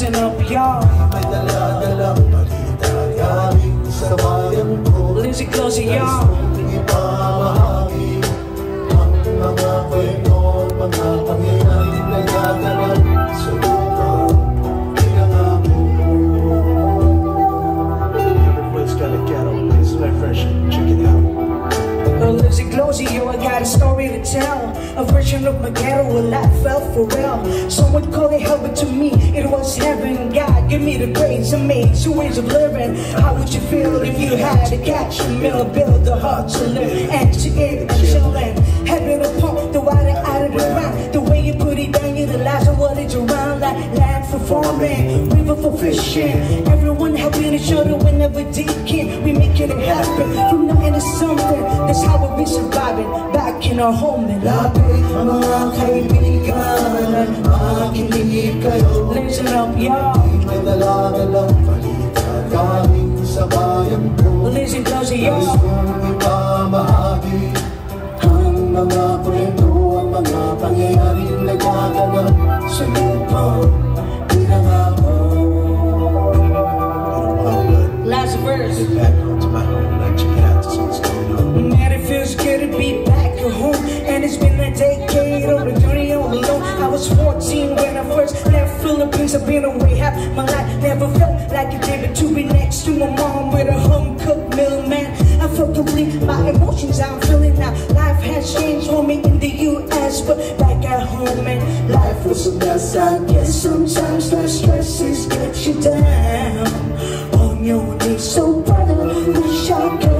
Listen up, y'all. May dala-dalang balita galing sa bayan ko. Listen close, y'all. Yo, I got a story to tell. A version of my ghetto where I felt for real. Some would call it hell, but to me, it was heaven. God, give me the grace and two ways of living. How would you feel if you had to catch a meal, build a heart to live, and to eat chillin'? Heaven upon the water out of the ground. The way you put it down, you realize what it's around. Like land for farming, river for fishing. Everyone helping each other whenever they can. We making it happen from nothing to something. That's surviving back in our homeland. Lapit mga kaibigan makinig kayo Listen up, y'all. May dala-dalang balita galing sa bayan ko Listen close, y'all. It's been a decade on the journey all alone. I was 14 when I first left Philippines. I've been away half my life. Never felt like it did, but to be next to my mom with a home cooked meal, man. I felt complete. My emotions I'm feeling now. Life has changed for me in the US, but back at home, man, life was a mess. I guess sometimes the stresses get you down on your knees. So, brother, wish I could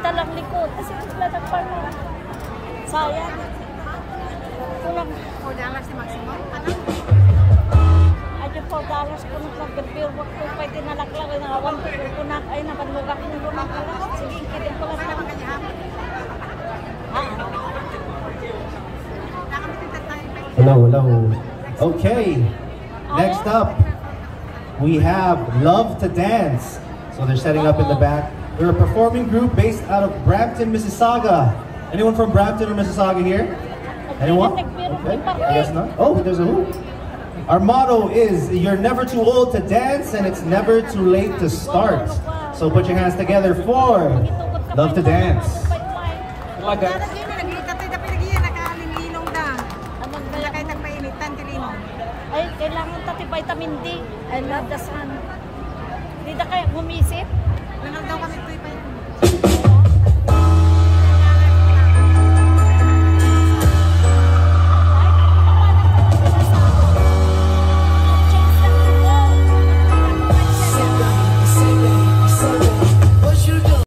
Talang likod. Kasi ito sila nagpark mo. Sayang. Kulang. 4 dollars si maximum. Ano? Ay, yung 4 dollars ko nung nag-bill work ko. Pwede tinalaklag. Ay, nakawan ko ko na. Ay, nabanugak ko ng lumang alas. Sige, kitin ko lang. Ano ba kanya hapon? Nakamitin tayo. Hello, hello. Okay, next up, we have Love to Dance. So they're setting up in the back. They're a performing group based out of Brampton, Mississauga. Anyone from Brampton or Mississauga here? Anyone? Okay, I guess not. Oh, there's a who? Our motto is you're never too old to dance and it's never too late to start. So put your hands together for Love to Dance. Like Darat yun, naglikat tayo dapat lagi yan. Nakaaling-ilong da. Kaya kahit nagpainitan, tirino. Ay, kailangan tati vitamin D. I love the sun. Hindi na kaya gumisip. Nangal daw kami 3